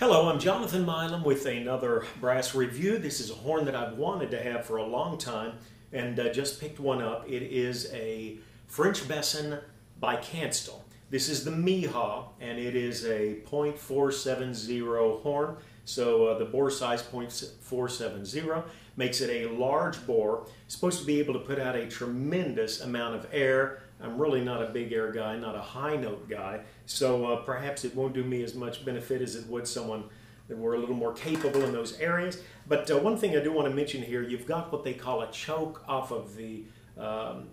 Hello, I'm Jonathan Milam with another brass review. This is a horn that I've wanted to have for a long time and uh, just picked one up. It is a French Besson by Kanstul. This is the Meha and it is a .470 horn. So uh, the bore size .470 makes it a large bore. supposed to be able to put out a tremendous amount of air I'm really not a big air guy, not a high note guy, so uh, perhaps it won't do me as much benefit as it would someone that were a little more capable in those areas. But uh, one thing I do want to mention here, you've got what they call a choke off of the, um,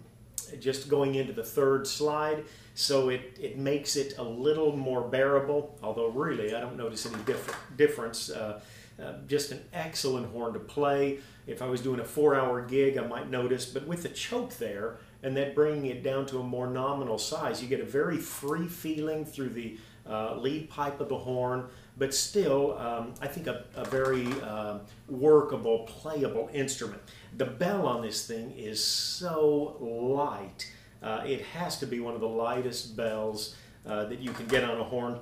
just going into the third slide, so it, it makes it a little more bearable, although really I don't notice any diff difference. Uh, uh, just an excellent horn to play. If I was doing a four hour gig, I might notice, but with the choke there, and then bringing it down to a more nominal size, you get a very free feeling through the uh, lead pipe of the horn, but still, um, I think a, a very uh, workable, playable instrument. The bell on this thing is so light. Uh, it has to be one of the lightest bells uh, that you can get on a horn.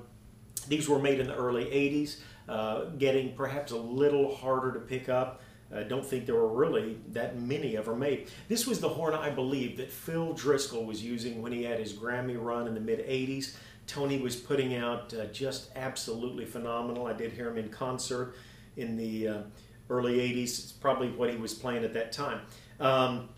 These were made in the early 80s, uh, getting perhaps a little harder to pick up. I don't think there were really that many ever made. This was the horn, I believe, that Phil Driscoll was using when he had his Grammy run in the mid 80s. Tony was putting out uh, just absolutely phenomenal. I did hear him in concert in the uh, early 80s. It's probably what he was playing at that time. Um,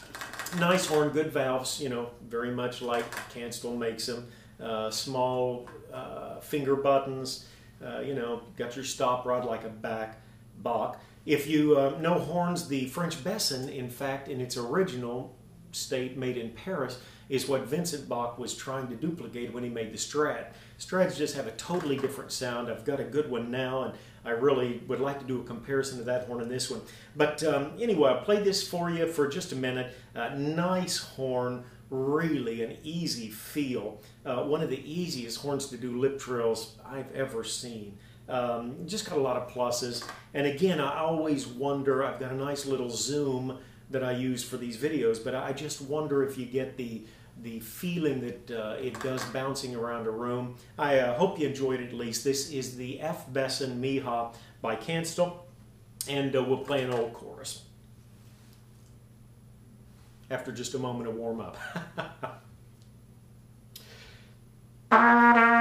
nice horn, good valves, you know, very much like Kanstul makes them. Uh, small uh, finger buttons, uh, you know, got your stop rod like a back Bach. If you uh, know horns, the French Besson, in fact, in its original state made in Paris, is what Vincent Bach was trying to duplicate when he made the Strat. Strats just have a totally different sound. I've got a good one now, and I really would like to do a comparison to that horn and this one. But um, anyway, I played this for you for just a minute. Uh, nice horn, really an easy feel. Uh, one of the easiest horns to do lip trills I've ever seen. Um, just got a lot of pluses. And again, I always wonder, I've got a nice little zoom that I use for these videos, but I just wonder if you get the the feeling that uh, it does bouncing around a room. I uh, hope you enjoyed it at least. This is the F. Besson Meha by Kanstul, and uh, we'll play an old chorus after just a moment of warm up.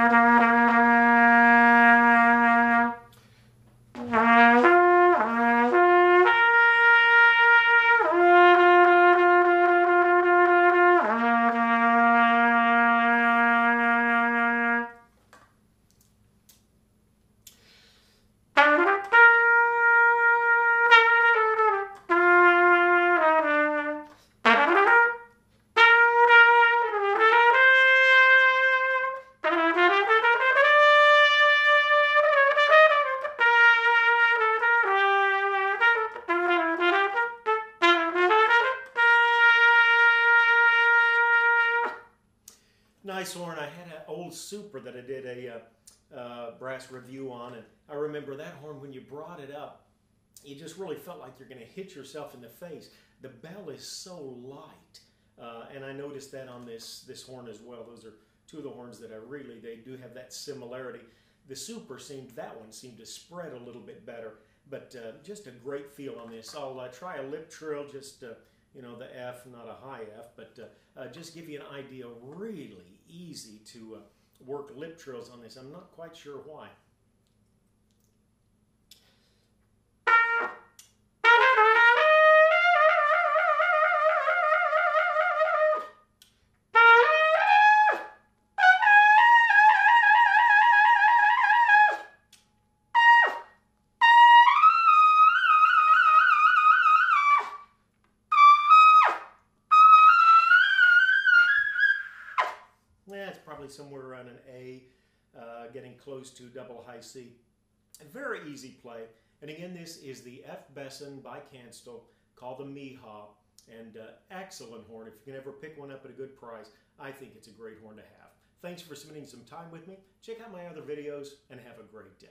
nice horn. I had an old Super that I did a uh, uh, brass review on, and I remember that horn when you brought it up, you just really felt like you're going to hit yourself in the face. The bell is so light, uh, and I noticed that on this this horn as well. Those are two of the horns that I really they do have that similarity. The Super seemed that one seemed to spread a little bit better, but uh, just a great feel on this. I'll uh, try a lip trill just you know, the F, not a high F, but uh, uh, just give you an idea, really easy to uh, work lip trills on this. I'm not quite sure why. Yeah, it's probably somewhere around an A, uh, getting close to double high C. A very easy play. And again, this is the F. Besson by Kanstul, called the Meha, and uh, excellent horn. If you can ever pick one up at a good price, I think it's a great horn to have. Thanks for spending some time with me. Check out my other videos, and have a great day.